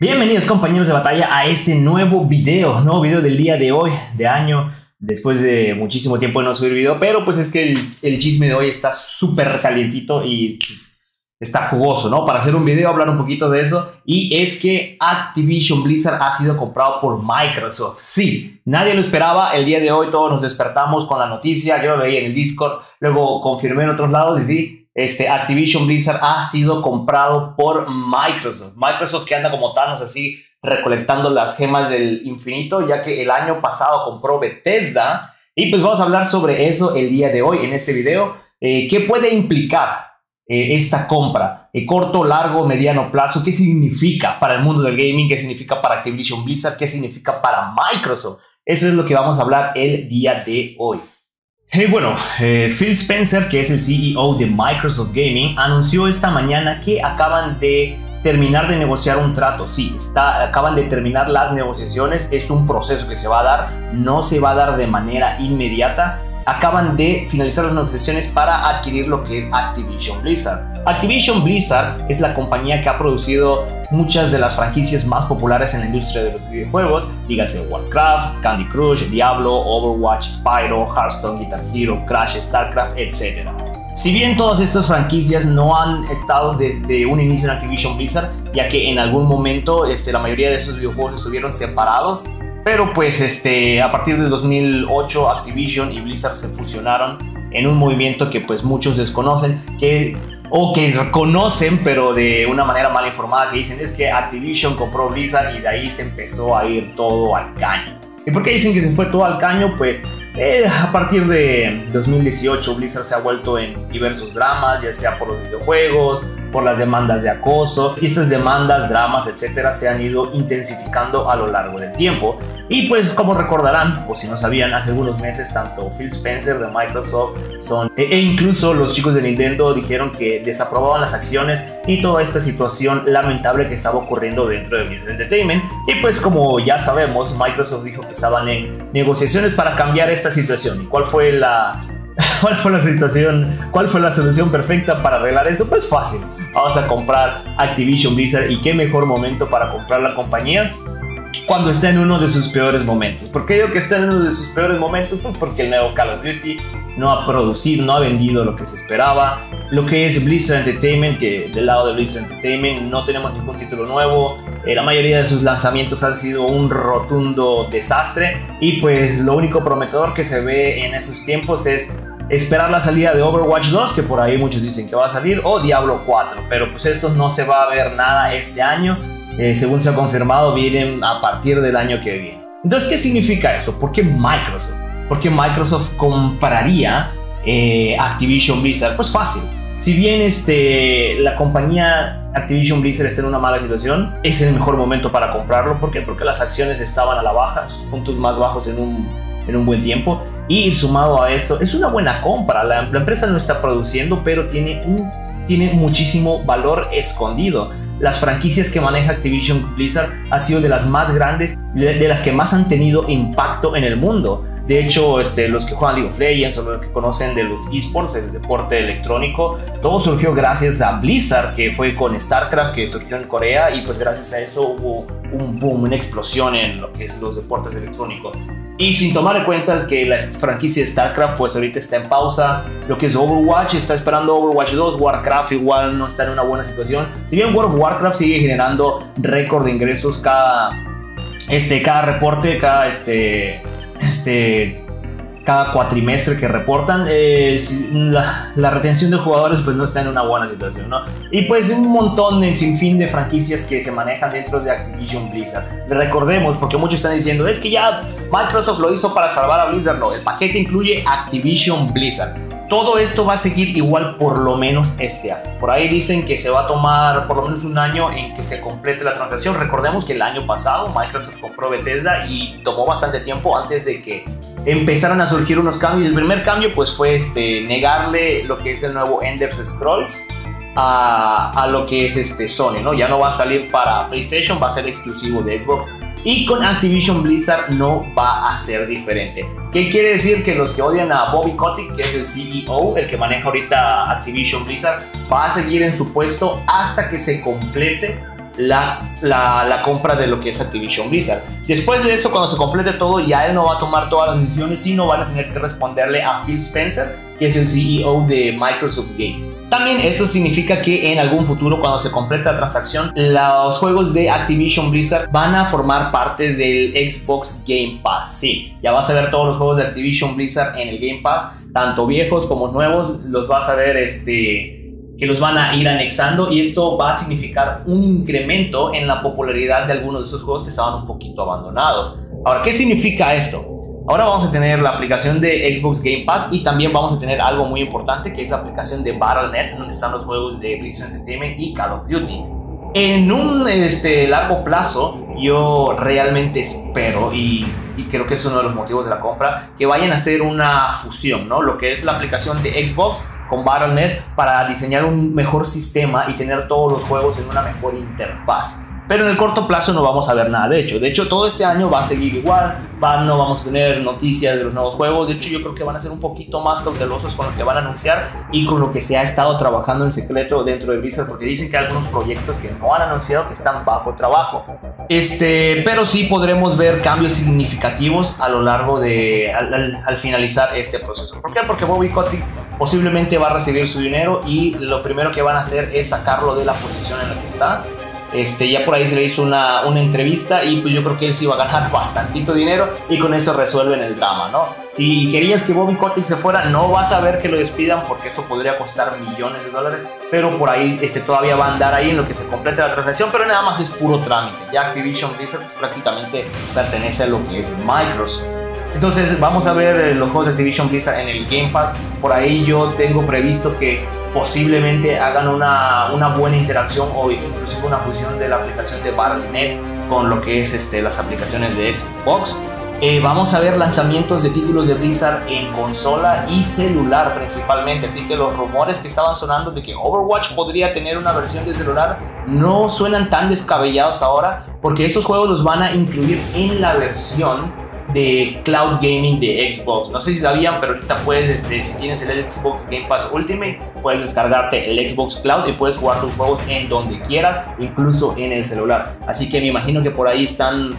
Bienvenidos compañeros de batalla a este nuevo video, nuevo video del día de hoy, de año, después de muchísimo tiempo de no subir video, pero pues es que el, chisme de hoy está súper calientito y pues, está jugoso, ¿no? Para hacer un video, hablar un poquito de eso, y es que Activision Blizzard ha sido comprado por Microsoft. Sí, nadie lo esperaba, el día de hoy todos nos despertamos con la noticia, yo lo veía en el Discord, luego confirmé en otros lados y sí, este, Activision Blizzard ha sido comprado por Microsoft. Microsoft que anda como Thanos así recolectando las gemas del infinito, ya que el año pasado compró Bethesda. Y pues vamos a hablar sobre eso el día de hoy en este video. Eh, ¿Qué puede implicar eh, esta compra? Eh, corto, largo, mediano plazo. ¿Qué significa para el mundo del gaming? ¿Qué significa para Activision Blizzard? ¿Qué significa para Microsoft? Eso es lo que vamos a hablar el día de hoy. Hey, bueno, eh, Phil Spencer, que es el CEO de Microsoft Gaming, anunció esta mañana que acaban de terminar de negociar un trato. Sí, está, acaban de terminar las negociaciones, es un proceso que se va a dar, no se va a dar de manera inmediata. Acaban de finalizar las negociaciones para adquirir lo que es Activision Blizzard. Activision Blizzard es la compañía que ha producido muchas de las franquicias más populares en la industria de los videojuegos, dígase Warcraft, Candy Crush, Diablo, Overwatch, Spyro, Hearthstone, Guitar Hero, Crash, StarCraft, etc. Si bien todas estas franquicias no han estado desde un inicio en Activision Blizzard, ya que en algún momento este, la mayoría de esos videojuegos estuvieron separados, pero pues este, a partir de 2008 Activision y Blizzard se fusionaron en un movimiento que pues muchos desconocen, que o que conocen, pero de una manera mal informada, que dicen es que Activision compró Blizzard y de ahí se empezó a ir todo al caño. ¿Y por qué dicen que se fue todo al caño? Pues eh, a partir de 2018 Blizzard se ha vuelto en diversos dramas, ya sea por los videojuegos, por las demandas de acoso, y estas demandas, dramas, etcétera, se han ido intensificando a lo largo del tiempo. Y pues como recordarán, o si no sabían, hace algunos meses tanto Phil Spencer de Microsoft son, e, e incluso los chicos de Nintendo dijeron que desaprobaban las acciones y toda esta situación lamentable que estaba ocurriendo dentro de Blizzard Entertainment. Y pues como ya sabemos, Microsoft dijo que estaban en negociaciones para cambiar esta situación. ¿Y cuál fue la, cuál fue la situación? ¿Cuál fue la solución perfecta para arreglar esto? Pues fácil. Vamos a comprar Activision Blizzard y qué mejor momento para comprar la compañía cuando está en uno de sus peores momentos. ¿Por qué digo que está en uno de sus peores momentos? Pues porque el nuevo Call of Duty no ha producido, no ha vendido lo que se esperaba. Lo que es Blizzard Entertainment, que del lado de Blizzard Entertainment no tenemos ningún título nuevo. Eh, la mayoría de sus lanzamientos han sido un rotundo desastre. Y pues lo único prometedor que se ve en esos tiempos es esperar la salida de Overwatch 2, que por ahí muchos dicen que va a salir, o Diablo 4. Pero pues esto no se va a ver nada este año eh, según se ha confirmado, vienen a partir del año que viene. Entonces, ¿qué significa esto? ¿Por qué Microsoft? ¿Por qué Microsoft compraría eh, Activision Blizzard? Pues fácil. Si bien este, la compañía Activision Blizzard está en una mala situación, es el mejor momento para comprarlo. ¿Por qué? Porque las acciones estaban a la baja, sus puntos más bajos en un, en un buen tiempo. Y sumado a eso, es una buena compra. La, la empresa no está produciendo, pero tiene, un, tiene muchísimo valor escondido las franquicias que maneja Activision Blizzard han sido de las más grandes, de las que más han tenido impacto en el mundo. De hecho, este, los que juegan League of Legends o los que conocen de los esports, el deporte electrónico, todo surgió gracias a Blizzard, que fue con StarCraft, que surgió en Corea, y pues gracias a eso hubo un boom, una explosión en lo que es los deportes electrónicos. Y sin tomar en cuenta que la franquicia de StarCraft pues ahorita está en pausa, lo que es Overwatch está esperando Overwatch 2, Warcraft igual no está en una buena situación. Si bien World of Warcraft sigue generando récord de ingresos cada, este, cada reporte, cada este, este, cada cuatrimestre que reportan, eh, la, retención de jugadores pues no está en una buena situación, ¿no? Y pues un montón, de sinfín de franquicias que se manejan dentro de Activision Blizzard. Recordemos, porque muchos están diciendo, es que ya Microsoft lo hizo para salvar a Blizzard, no, el paquete incluye Activision Blizzard. Todo esto va a seguir igual por lo menos este año. Por ahí dicen que se va a tomar por lo menos un año en que se complete la transacción. Recordemos que el año pasado Microsoft compró Bethesda y tomó bastante tiempo antes de que empezaron a surgir unos cambios. El primer cambio pues fue este, negarle lo que es el nuevo Ender's Scrolls a, a, lo que es este Sony, ¿no? Ya no va a salir para PlayStation, va a ser exclusivo de Xbox. Y con Activision Blizzard no va a ser diferente. ¿Qué quiere decir? Que los que odian a Bobby Kotick, que es el CEO, el que maneja ahorita Activision Blizzard, va a seguir en su puesto hasta que se complete la, compra de lo que es Activision Blizzard. Después de eso, cuando se complete todo, ya él no va a tomar todas las decisiones, sino van a tener que responderle a Phil Spencer, que es el CEO de Microsoft Game. También esto significa que en algún futuro, cuando se complete la transacción, los juegos de Activision Blizzard van a formar parte del Xbox Game Pass. Sí, ya vas a ver todos los juegos de Activision Blizzard en el Game Pass, tanto viejos como nuevos, los vas a ver este que los van a ir anexando y esto va a significar un incremento en la popularidad de algunos de esos juegos que estaban un poquito abandonados. Ahora, ¿qué significa esto? Ahora vamos a tener la aplicación de Xbox Game Pass y también vamos a tener algo muy importante que es la aplicación de Battle.net donde están los juegos de Blizzard Entertainment y Call of Duty. En un este, largo plazo, yo realmente espero y, y, creo que es uno de los motivos de la compra, que vayan a hacer una fusión, ¿no? Lo que es la aplicación de Xbox con Battle.net para diseñar un mejor sistema y tener todos los juegos en una mejor interfaz. Pero en el corto plazo no vamos a ver nada de hecho. De hecho, todo este año va a seguir igual. Va, no vamos a tener noticias de los nuevos juegos. De hecho, yo creo que van a ser un poquito más cautelosos con lo que van a anunciar y con lo que se ha estado trabajando en secreto dentro de Blizzard. Porque dicen que hay algunos proyectos que no han anunciado que están bajo trabajo. Este, pero sí podremos ver cambios significativos a lo largo de. al, finalizar este proceso. ¿Por qué? Porque Bobby Kotick posiblemente va a recibir su dinero y lo primero que van a hacer es sacarlo de la posición en la que está este, ya por ahí se le hizo una, una, entrevista y pues yo creo que él sí iba a ganar bastantito dinero y con eso resuelven el drama, ¿no? Si querías que Bobby Kotick se fuera, no vas a ver que lo despidan porque eso podría costar millones de dólares, pero por ahí este, todavía va a andar ahí en lo que se complete la transacción, pero nada más es puro trámite. Ya Activision Blizzard pues, prácticamente pertenece a lo que es Microsoft. Entonces vamos a ver eh, los juegos de Activision Blizzard en el Game Pass. Por ahí yo tengo previsto que posiblemente hagan una, una buena interacción o inclusive una fusión de la aplicación de Battle.net con lo que es este, las aplicaciones de Xbox. Eh, vamos a ver lanzamientos de títulos de Blizzard en consola y celular principalmente, así que los rumores que estaban sonando de que Overwatch podría tener una versión de celular no suenan tan descabellados ahora, porque estos juegos los van a incluir en la versión de cloud gaming de Xbox. No sé si sabían, pero ahorita puedes, este, si tienes el Xbox Game Pass Ultimate, puedes descargarte el Xbox Cloud y puedes jugar tus juegos en donde quieras, incluso en el celular. Así que me imagino que por ahí están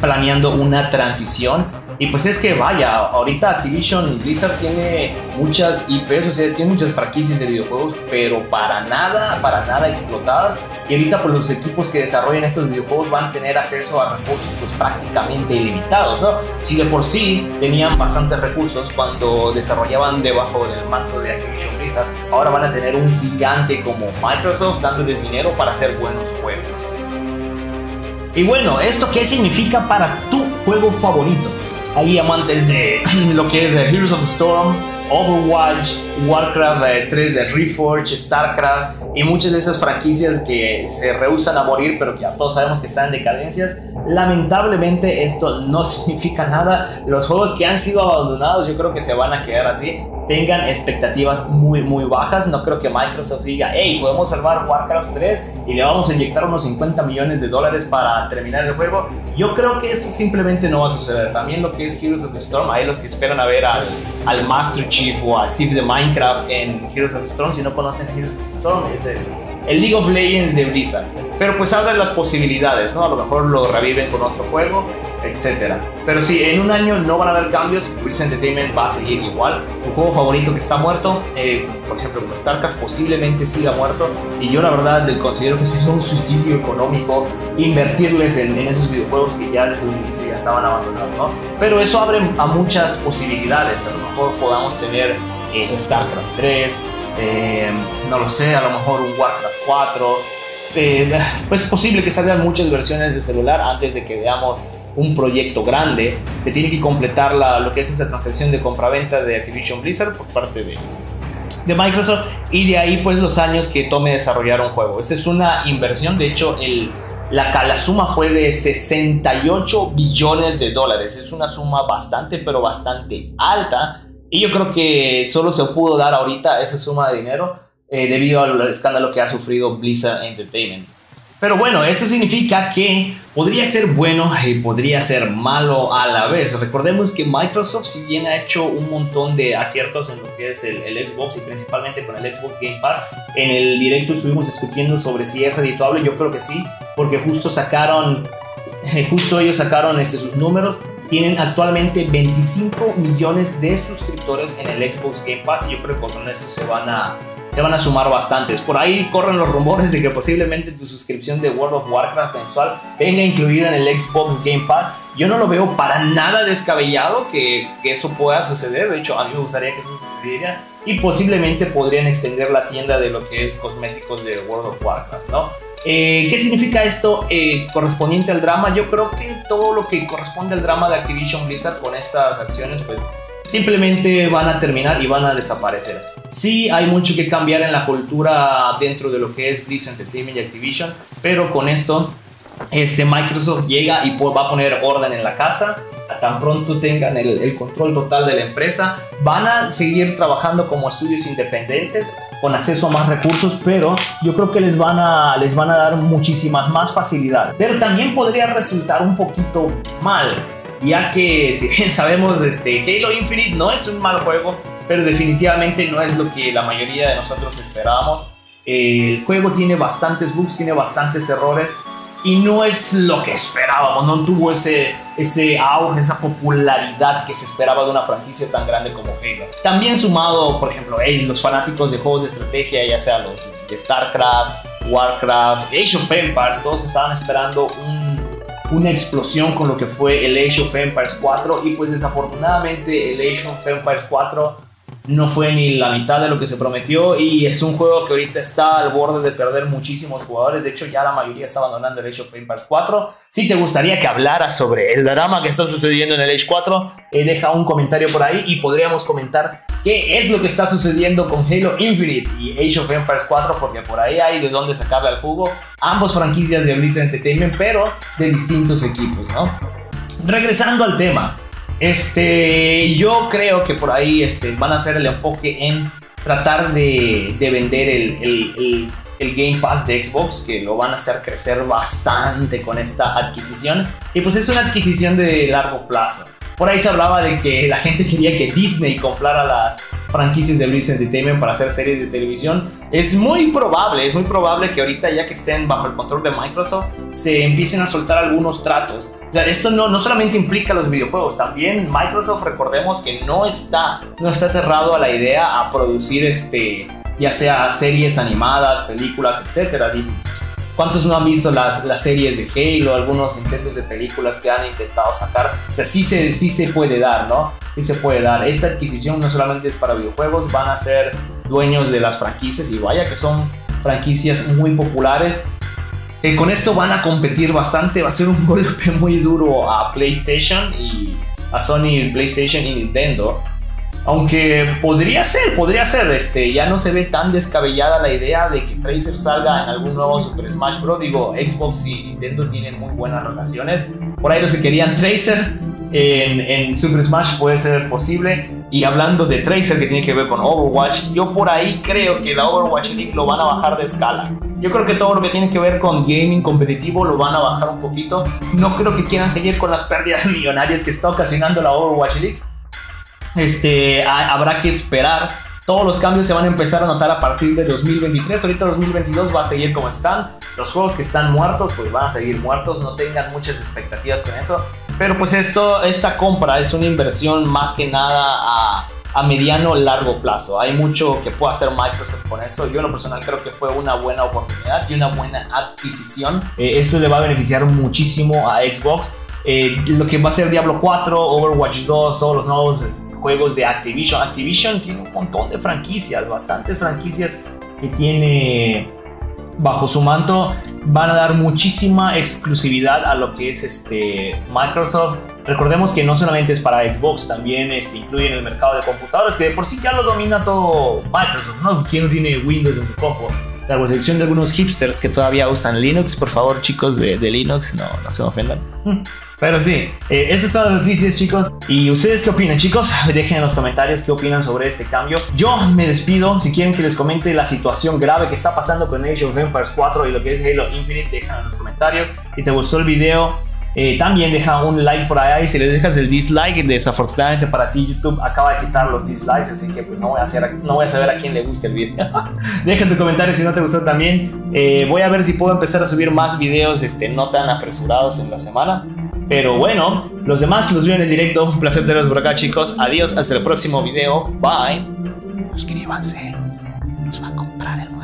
planeando una transición y pues es que vaya, ahorita Activision Blizzard tiene muchas IPs, o sea, tiene muchas franquicias de videojuegos, pero para nada, para nada explotadas. Y ahorita pues los equipos que desarrollan estos videojuegos van a tener acceso a recursos pues prácticamente ilimitados, ¿no? Si de por sí tenían bastantes recursos cuando desarrollaban debajo del manto de Activision Blizzard, ahora van a tener un gigante como Microsoft dándoles dinero para hacer buenos juegos. Y bueno, ¿esto qué significa para tu juego favorito? hay amantes de lo que es Heroes of the Storm, Overwatch, Warcraft 3 de Reforge, Starcraft y muchas de esas franquicias que se rehusan a morir pero que ya todos sabemos que están en decadencias. Lamentablemente esto no significa nada. Los juegos que han sido abandonados yo creo que se van a quedar así tengan expectativas muy muy bajas. No creo que Microsoft diga, hey, podemos salvar Warcraft 3 y le vamos a inyectar unos 50 millones de dólares para terminar el juego. Yo creo que eso simplemente no va a suceder. También lo que es Heroes of the Storm, hay los que esperan a ver al, al Master Chief o a Steve de Minecraft en Heroes of Storm. Si no conocen Heroes of Storm, es el, el League of Legends de Blizzard. Pero pues abren las posibilidades, ¿no? A lo mejor lo reviven con otro juego etcétera. Pero si en un año no van a haber cambios, Blizzard Entertainment va a seguir igual. Un juego favorito que está muerto, eh, por ejemplo, StarCraft, posiblemente siga muerto. Y yo la verdad considero que sería un suicidio económico invertirles en, esos videojuegos que ya desde un inicio ya estaban abandonados, ¿no? Pero eso abre a muchas posibilidades. A lo mejor podamos tener eh, StarCraft 3, eh, no lo sé, a lo mejor un Warcraft 4. pues es posible que salgan muchas versiones de celular antes de que veamos un proyecto grande que tiene que completar la, lo que es esa transacción de compraventa de Activision Blizzard por parte de, de Microsoft y de ahí pues los años que tome desarrollar un juego. Esa es una inversión, de hecho la, la suma fue de 68 billones de dólares, es una suma bastante pero bastante alta y yo creo que solo se pudo dar ahorita esa suma de dinero eh, debido al escándalo que ha sufrido Blizzard Entertainment. Pero bueno, esto significa que podría ser bueno y podría ser malo a la vez. Recordemos que Microsoft, si bien ha hecho un montón de aciertos en lo que es el, Xbox y principalmente con el Xbox Game Pass, en el directo estuvimos discutiendo sobre si es redituable. Yo creo que sí, porque justo sacaron, justo ellos sacaron este, sus números. Tienen actualmente 25 millones de suscriptores en el Xbox Game Pass y yo creo que con esto se van a, se van a sumar bastantes. Por ahí corren los rumores de que posiblemente tu suscripción de World of Warcraft mensual venga incluida en el Xbox Game Pass. Yo no lo veo para nada descabellado que, que eso pueda suceder. De hecho, a mí me gustaría que eso sucediera. Y posiblemente podrían extender la tienda de lo que es cosméticos de World of Warcraft, ¿no? Eh, ¿Qué significa esto eh, correspondiente al drama? Yo creo que todo lo que corresponde al drama de Activision Blizzard con estas acciones, pues simplemente van a terminar y van a desaparecer. Sí hay mucho que cambiar en la cultura dentro de lo que es Blizzard Entertainment y Activision, pero con esto este Microsoft llega y va a poner orden en la casa tan pronto tengan el, control total de la empresa, van a seguir trabajando como estudios independientes con acceso a más recursos, pero yo creo que les van a, les van a dar muchísimas más facilidades. Pero también podría resultar un poquito mal, ya que si bien sabemos, este, Halo Infinite no es un mal juego, pero definitivamente no es lo que la mayoría de nosotros esperábamos. El juego tiene bastantes bugs, tiene bastantes errores y no es lo que esperábamos, no tuvo ese, ese auge, esa popularidad que se esperaba de una franquicia tan grande como Halo. También sumado, por ejemplo, los fanáticos de juegos de estrategia, ya sea los de StarCraft, Warcraft, Age of Empires, todos estaban esperando una explosión con lo que fue el Age of Empires 4 y pues desafortunadamente el Age of Empires 4 no fue ni la mitad de lo que se prometió y es un juego que ahorita está al borde de perder muchísimos jugadores. De hecho, ya la mayoría está abandonando el Age of Empires 4. Si te gustaría que hablara sobre el drama que está sucediendo en el Age 4, eh, deja un comentario por ahí y podríamos comentar qué es lo que está sucediendo con Halo Infinite y Age of Empires 4, porque por ahí hay de dónde sacarle al jugo. Ambos franquicias de Blizzard Entertainment, pero de distintos equipos, ¿no? Regresando al tema. Este, yo creo que por ahí este, van a hacer el enfoque en tratar de, vender el, Game Pass de Xbox, que lo van a hacer crecer bastante con esta adquisición. Y pues es una adquisición de largo plazo. Por ahí se hablaba de que la gente quería que Disney comprara las franquicias de Blizzard Entertainment para hacer series de televisión. Es muy probable, es muy probable que ahorita ya que estén bajo el control de Microsoft se empiecen a soltar algunos tratos. O sea, esto no, no solamente implica los videojuegos, también Microsoft recordemos que no está, no está cerrado a la idea a producir este, ya sea series animadas, películas, etcétera. ¿Cuántos no han visto las, las series de Halo, algunos intentos de películas que han intentado sacar? O sea, sí se, sí se puede dar, ¿no? Sí se puede dar. Esta adquisición no solamente es para videojuegos, van a ser dueños de las franquicias y vaya que son franquicias muy populares. Eh, con esto van a competir bastante, va a ser un golpe muy duro a PlayStation y a Sony, PlayStation y Nintendo. Aunque podría ser, podría ser, este, ya no se ve tan descabellada la idea de que Tracer salga en algún nuevo Super Smash Bros. Digo, Xbox y Nintendo tienen muy buenas relaciones. Por ahí los que querían Tracer en, en Super Smash puede ser posible. Y hablando de Tracer que tiene que ver con Overwatch, yo por ahí creo que la Overwatch League lo van a bajar de escala. Yo creo que todo lo que tiene que ver con gaming competitivo lo van a bajar un poquito. No creo que quieran seguir con las pérdidas millonarias que está ocasionando la Overwatch League este, habrá que esperar. Todos los cambios se van a empezar a notar a partir de 2023. Ahorita 2022 va a seguir como están. Los juegos que están muertos, pues van a seguir muertos. No tengan muchas expectativas con eso. Pero pues esto, esta compra es una inversión más que nada a, a mediano largo plazo. Hay mucho que puede hacer Microsoft con eso. Yo en lo personal creo que fue una buena oportunidad y una buena adquisición. Eh, eso le va a beneficiar muchísimo a Xbox. Eh, lo que va a ser Diablo 4, Overwatch 2, todos los nuevos juegos de Activision. Activision tiene un montón de franquicias, bastantes franquicias que tiene bajo su manto. Van a dar muchísima exclusividad a lo que es este Microsoft. Recordemos que no solamente es para Xbox, también este, incluye en el mercado de computadores, que de por sí ya lo domina todo Microsoft, ¿no? ¿Quién no tiene Windows en su compu? Salvo excepción de algunos hipsters que todavía usan Linux. Por favor, chicos de, de Linux, no, no se me ofendan. Pero sí, eh, esas son las noticias, chicos. ¿Y ustedes qué opinan, chicos? Dejen en los comentarios qué opinan sobre este cambio. Yo me despido. Si quieren que les comente la situación grave que está pasando con Age of Empires 4 y lo que es Halo Infinite, déjenlo en los comentarios. Si te gustó el video, Eh, también deja un like por ahí. Si le dejas el dislike, desafortunadamente para ti YouTube acaba de quitar los dislikes, así que pues, no, voy a hacer, no voy a saber a quién le gusta el video. deja tu comentario si no te gustó también. Eh, voy a ver si puedo empezar a subir más videos este, no tan apresurados en la semana. Pero bueno, los demás los veo en el directo. Un placer tenerlos por acá, chicos. Adiós, hasta el próximo video. Bye. Suscríbanse. Nos va a comprar el.